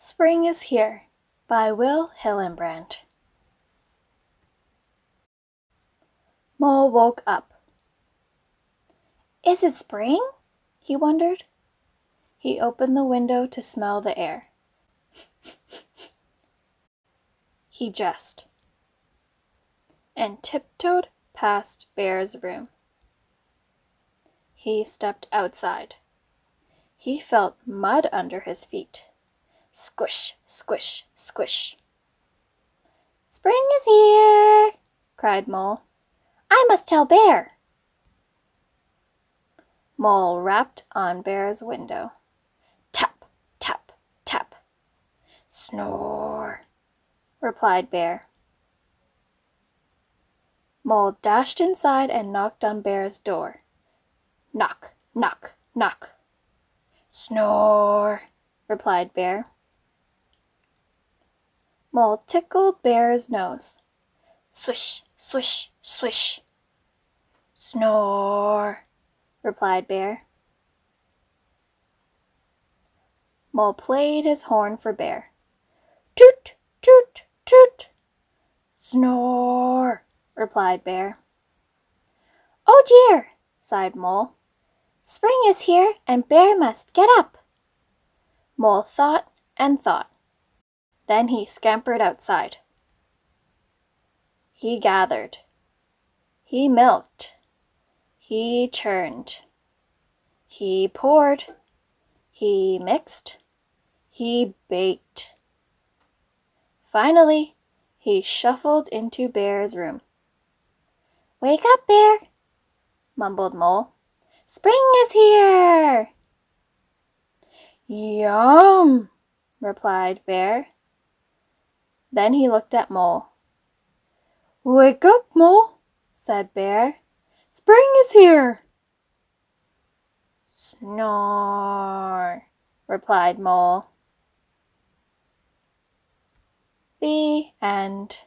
Spring is Here by Will Hillenbrand. Mole woke up. Is it spring? he wondered. He opened the window to smell the air. he dressed and tiptoed past Bear's room. He stepped outside. He felt mud under his feet. Squish, squish, squish. Spring is here, cried Mole. I must tell Bear. Mole rapped on Bear's window. Tap, tap, tap. Snore, replied Bear. Mole dashed inside and knocked on Bear's door. Knock, knock, knock. Snore, replied Bear. Mole tickled Bear's nose. Swish, swish, swish. Snore, replied Bear. Mole played his horn for Bear. Toot, toot, toot. Snore, replied Bear. Oh dear, sighed Mole. Spring is here and Bear must get up. Mole thought and thought. Then he scampered outside. He gathered. He milked. He churned. He poured. He mixed. He baked. Finally, he shuffled into Bear's room. Wake up, Bear, mumbled Mole. Spring is here. Yum, replied Bear. Then he looked at Mole. Wake up, Mole, said Bear. Spring is here. Snore, replied Mole. The end.